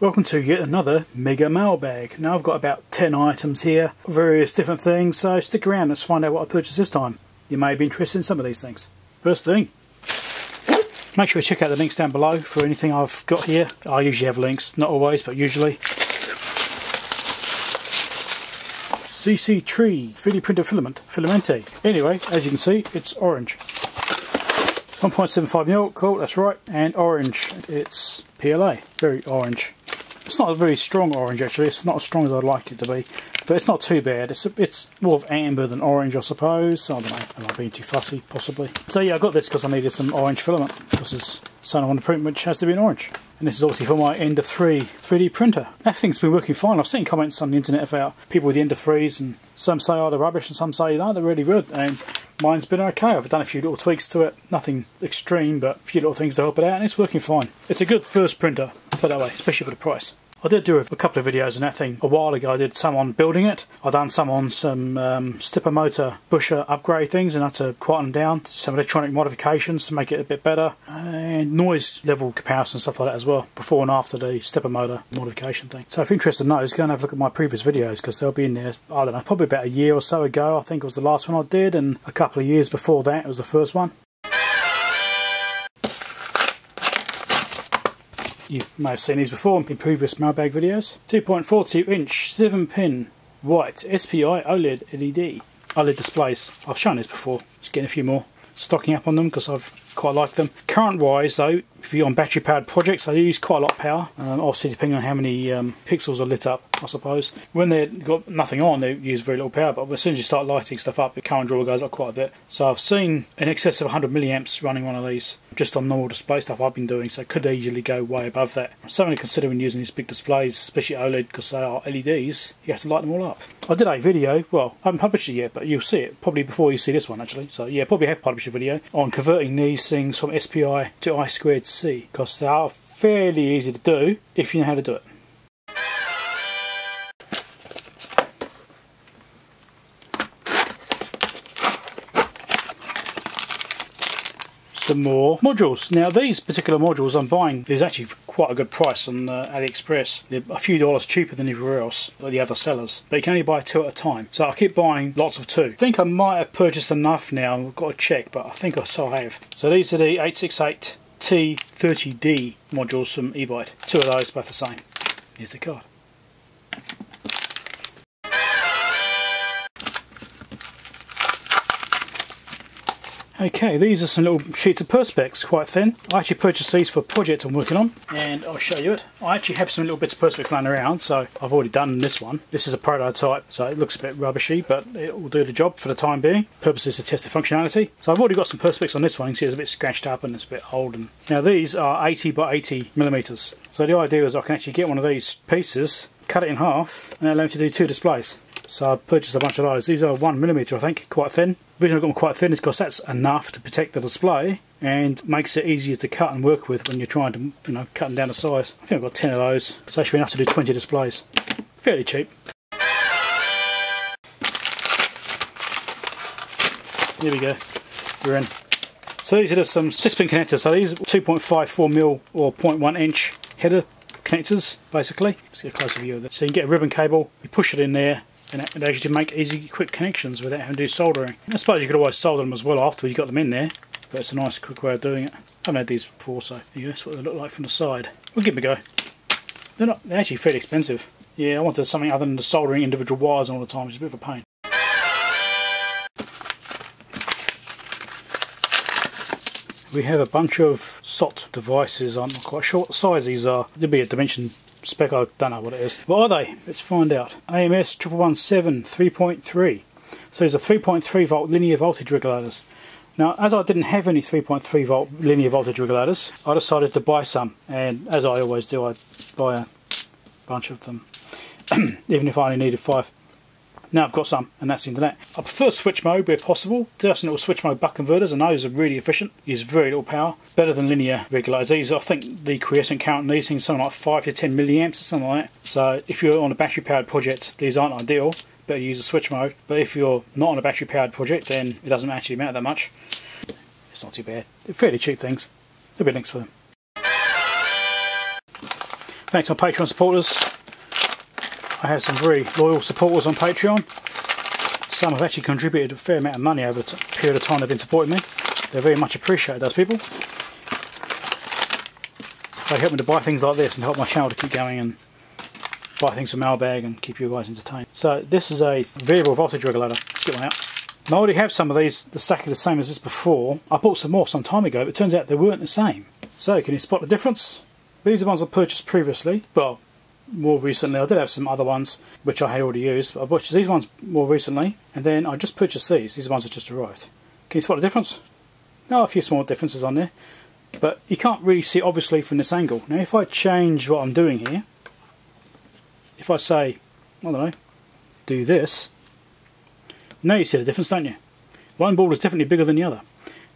Welcome to yet another mega mailbag. Now I've got about 10 items here, various different things, so stick around, let's find out what I purchased this time. You may be interested in some of these things. First thing, make sure you check out the links down below for anything I've got here. I usually have links, not always, but usually. CC Tree 3D printer filament, Filamente. Anyway, as you can see, it's orange. 1.75 mil, cool, that's right, and orange, it's PLA, very orange. It's not a very strong orange actually, it's not as strong as I'd like it to be, but it's not too bad. It's, a, it's more of amber than orange I suppose, I don't know, am I being too fussy possibly? So yeah, I got this because I needed some orange filament, this is something I want to print which has to be an orange. And this is obviously for my Ender 3 3D printer. That thing's been working fine. I've seen comments on the internet about people with the Ender 3s and some say oh they're rubbish and some say no they're really good and mine's been okay. I've done a few little tweaks to it, nothing extreme but a few little things to help it out and it's working fine. It's a good first printer, put that way, especially for the price. I did do a, couple of videos on that thing a while ago. I did some on building it. I done some on some um, stepper motor busher upgrade things and had to quieten down. Some electronic modifications to make it a bit better. And noise level comparison and stuff like that as well. Before and after the stepper motor modification thing. So if you're interested in those, go and have a look at my previous videos because they'll be in there, I don't know, probably about a year or so ago. I think it was the last one I did and a couple of years before that it was the first one. You may have seen these before in previous mailbag videos. 2.42 inch 7 pin white SPI OLED LED. OLED displays. I've shown this before. Just getting a few more stocking up on them because I've quite like them. Current wise though, if you're on battery powered projects, they use quite a lot of power. Um, obviously depending on how many um, pixels are lit up, I suppose. When they've got nothing on, they use very little power, but as soon as you start lighting stuff up, the current draw goes up quite a bit. So I've seen in excess of 100 milliamps running one of these just on normal display stuff I've been doing, so it could easily go way above that. I'm certainly considering using these big displays, especially OLED, because they are LEDs, you have to light them all up. I did a video, well, I haven't published it yet, but you'll see it probably before you see this one actually. So yeah, probably have published a video on converting these things from SPI to I squared C, because they are fairly easy to do if you know how to do it. Some more modules. Now these particular modules I'm buying is actually quite a good price on uh, AliExpress. They're a few dollars cheaper than everywhere else, by the other sellers. But you can only buy two at a time. So I keep buying lots of two. I think I might have purchased enough now, I've got to check, but I think I still have. So these are the 868 T30D modules from Ebyte. Two of those, both the same. Here's the card. Okay, these are some little sheets of Perspex, quite thin. I actually purchased these for a project I'm working on, and I'll show you it. I actually have some little bits of Perspex lying around, so I've already done this one. This is a prototype, so it looks a bit rubbishy, but it will do the job for the time being. Purpose is to test the functionality. So I've already got some Perspex on this one. You can see it's a bit scratched up and it's a bit old. And Now these are 80 by 80 millimeters. So the idea is I can actually get one of these pieces, cut it in half, and allow me to do two displays. So I purchased a bunch of those. These are one millimeter, I think, quite thin. The reason I've got them quite thin is because that's enough to protect the display and makes it easier to cut and work with when you're trying to, you know, cut them down to size. I think I've got 10 of those. It's actually enough to do 20 displays. Fairly cheap. Here we go. We're in. So these are just some 6-pin connectors. So these are 2.54mm or 0.1 inch header connectors, basically. Let's get a closer view of this. So you can get a ribbon cable, you push it in there, and to make easy, quick connections without having to do soldering. I suppose you could always solder them as well after you got them in there, but it's a nice, quick way of doing it. I haven't had these before, so yeah, that's what they look like from the side. We'll give them a go. They're not. They're actually fairly expensive. Yeah, I wanted something other than the soldering individual wires all the time, which is a bit of a pain. We have a bunch of SOT devices. I'm not quite sure what size these are. There'll be a dimension spec, I don't know what it is. What are they? Let's find out. AMS 1117 3.3. So these are 3.3 volt linear voltage regulators. Now, as I didn't have any 3.3 volt linear voltage regulators, I decided to buy some. And as I always do, I buy a bunch of them, even if I only needed five. Now I've got some, and that's the that. I prefer switch mode where possible. Some little switch mode buck converters, and those are really efficient. Use very little power. Better than linear regulators. These, I think the quiescent current in these things something like 5 to 10 milliamps or something like that. So if you're on a battery powered project, these aren't ideal. Better use a switch mode. But if you're not on a battery powered project, then it doesn't actually matter that much. It's not too bad. They're fairly cheap things. There'll be links for them. Thanks to my Patreon supporters. I have some very loyal supporters on Patreon. Some have actually contributed a fair amount of money over the period of time they've been supporting me. They're very much appreciated, those people. They help me to buy things like this and help my channel to keep going and buy things from Mailbag and keep you guys entertained. So this is a variable voltage regulator. Let's get one out. I already have some of these exactly the same as this before. I bought some more some time ago, but it turns out they weren't the same. So can you spot the difference? These are ones I purchased previously. Well, more recently. I did have some other ones which I had already used, but I purchased these ones more recently, and then I just purchased these. These ones are just arrived. Can you spot the difference? No, a few small differences on there, but you can't really see obviously from this angle. Now if I change what I'm doing here, if I say, I don't know, do this, now you see the difference, don't you? One board is definitely bigger than the other.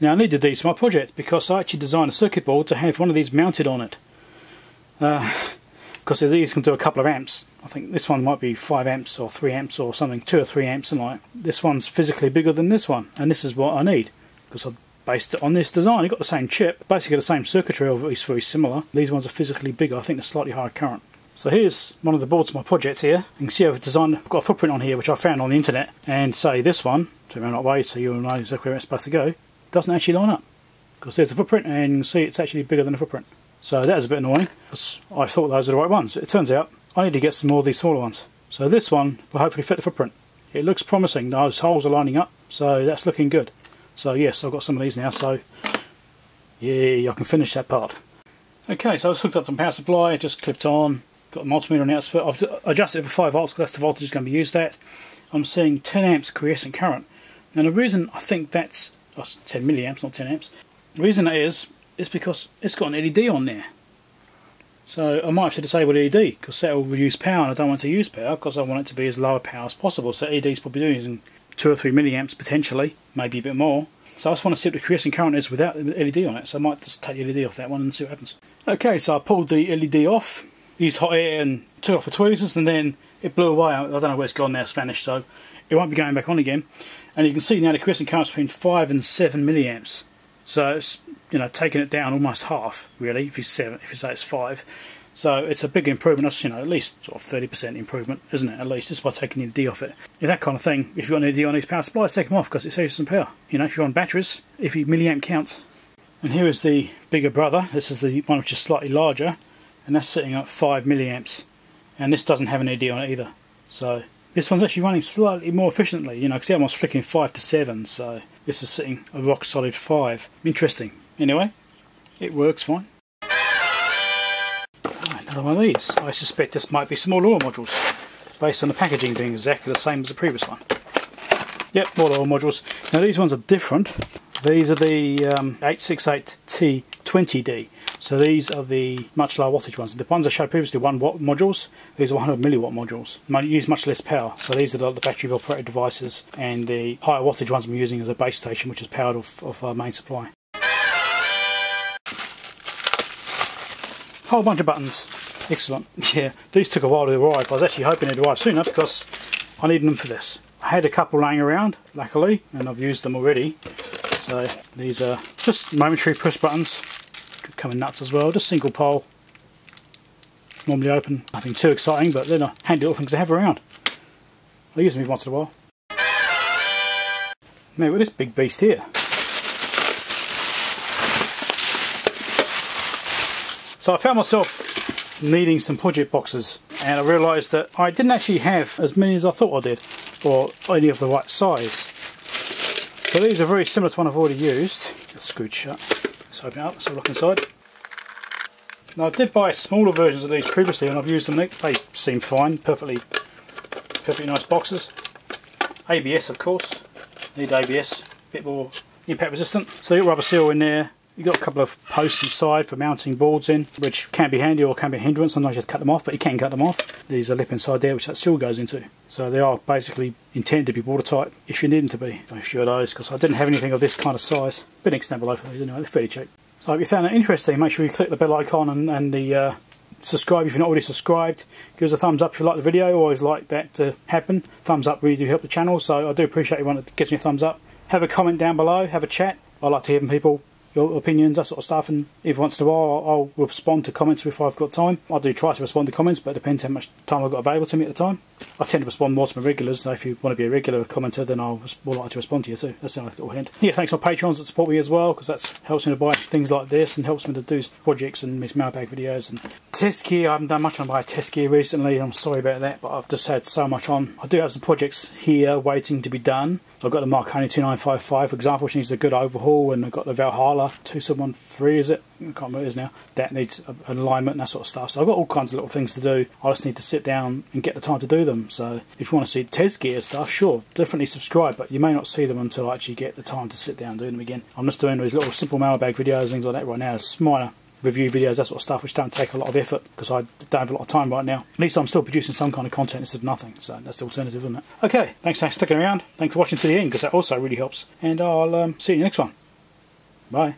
Now I needed these for my project because I actually designed a circuit board to have one of these mounted on it. Uh, because these can do a couple of amps. I think this one might be 5 amps or 3 amps or something, 2 or 3 amps and like. This one's physically bigger than this one and this is what I need because I based it on this design. You've got the same chip, basically the same circuitry, or at least very similar. These ones are physically bigger, I think they're slightly higher current. So here's one of the boards of my project here. You can see I've designed, I've got a footprint on here which I found on the internet and say this one, turn around that way so you'll know exactly where it's supposed to go, doesn't actually line up. Because there's a footprint and you can see it's actually bigger than the footprint. So that is a bit annoying I thought those were the right ones. It turns out I need to get some more of these smaller ones. So this one will hopefully fit the footprint. It looks promising, those holes are lining up, so that's looking good. So yes, I've got some of these now, so yeah, I can finish that part. Okay, so I was hooked up to power supply, just clipped on, got a multimeter on the output. I've adjusted it for 5 volts because that's the voltage is going to be used at. I'm seeing 10 amps quiescent current. And the reason I think that's oh, 10 milliamps, not 10 amps, the reason is is because it's got an LED on there. So I might have to disable the LED because that will reduce power and I don't want to use power because I want it to be as low power as possible. So LED is probably doing 2 or 3 milliamps potentially, maybe a bit more. So I just want to see what the current is without the LED on it. So I might just take the LED off that one and see what happens. Okay, so I pulled the LED off, used hot air and took off the tweezers and then it blew away. I don't know where it's gone now, it's vanished, so it won't be going back on again. And you can see now the current is between 5 and 7 milliamps. So it's you know taking it down almost half really if you seven if you say it's five. So it's a big improvement. That's you know at least sort of thirty percent improvement, isn't it? At least just by taking the D off it. If that kind of thing. If you've got an D on these power supplies, take them off because it saves some power. You know if you're on batteries, if you milliamp counts. And here is the bigger brother. This is the one which is slightly larger, and that's sitting at five milliamps. And this doesn't have an LED on it either. So this one's actually running slightly more efficiently. You know, because the other flicking five to seven. So this is sitting a rock solid 5. Interesting. Anyway, it works fine. another one of these. I suspect this might be small LoRa modules, based on the packaging being exactly the same as the previous one. Yep, more LoRa modules. Now these ones are different. These are the um, 868T20D. So these are the much lower wattage ones. The ones I showed previously, 1 watt modules, these are 100 milliwatt modules. They use much less power. So these are the, battery operated devices and the higher wattage ones I'm using as a base station which is powered off, off our main supply. Whole bunch of buttons. Excellent. Yeah, these took a while to arrive. I was actually hoping they'd arrive sooner because I needed them for this. I had a couple laying around, luckily, and I've used them already. So these are just momentary push buttons coming nuts as well. Just single pole. Normally open. Nothing too exciting, but they're not handy little things to have around. I use them once in a while. Now with this big beast here. So I found myself needing some project boxes and I realised that I didn't actually have as many as I thought I did or any of the right size. So these are very similar to one I've already used. It's screwed shut. Let's open it up, let's have a look inside. Now I did buy smaller versions of these previously and I've used them, they seem fine, perfectly, perfectly nice boxes. ABS of course, need ABS, a bit more impact resistant. So you got rubber seal in there, you've got a couple of posts inside for mounting boards in, which can be handy or can be a hindrance, sometimes you just cut them off, but you can cut them off. There's a lip inside there which that seal goes into. So they are basically intended to be watertight if you need them to be. A few of those, because I didn't have anything of this kind of size. Been extended below for these anyway, they're fairly cheap. So if you found that interesting, make sure you click the bell icon and, and the uh, subscribe if you're not already subscribed. Give us a thumbs up if you like the video, always like that to happen. Thumbs up really do help the channel, so I do appreciate everyone that gives me a thumbs up. Have a comment down below, have a chat. I like to hear from people. Your opinions, that sort of stuff. And every once in a while, I'll, respond to comments if I've got time. I do try to respond to comments, but it depends how much time I've got available to me at the time. I tend to respond more to my regulars, so if you want to be a regular commenter, then I'll more likely to respond to you too. That's a nice little hint. Yeah, thanks to my patrons that support me as well, because that helps me to buy things like this and helps me to do projects and mailbag videos and test gear. I haven't done much on my test gear recently. I'm sorry about that, but I've just had so much on. I do have some projects here waiting to be done. I've got the Marconi 2955, for example, which needs a good overhaul, and I've got the Valhalla 2713, is it? I can't remember it is now. That needs an alignment and that sort of stuff. So I've got all kinds of little things to do. I just need to sit down and get the time to do them. So if you want to see test gear stuff, sure, definitely subscribe, but you may not see them until I actually get the time to sit down and do them again. I'm just doing these little simple mailbag videos, things like that right now. It's minor review videos, that sort of stuff, which don't take a lot of effort because I don't have a lot of time right now. At least I'm still producing some kind of content instead of nothing, so that's the alternative, isn't it? Okay, thanks for sticking around. Thanks for watching to the end because that also really helps. And I'll um, see you next one. Bye.